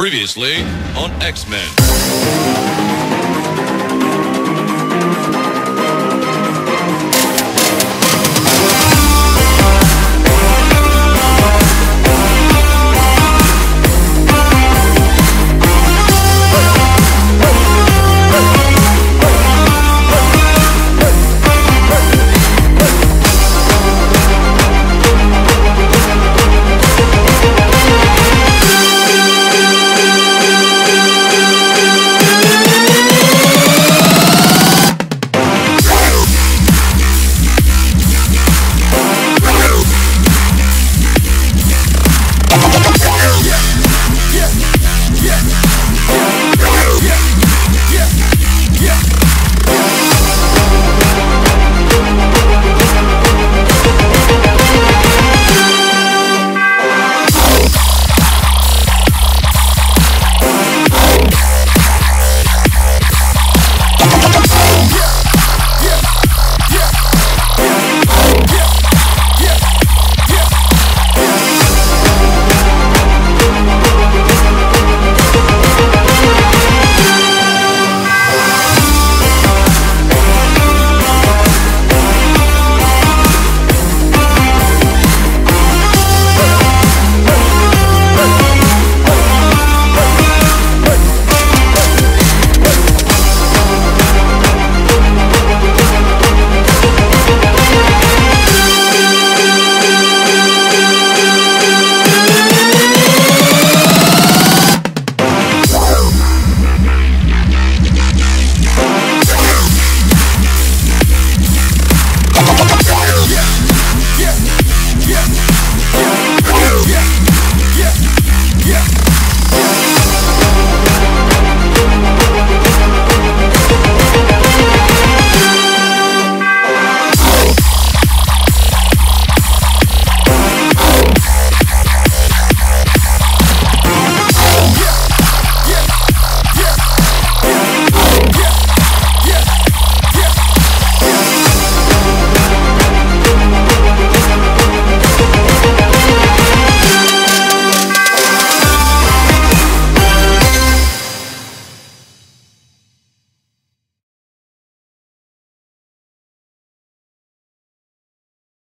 Previously on X-Men.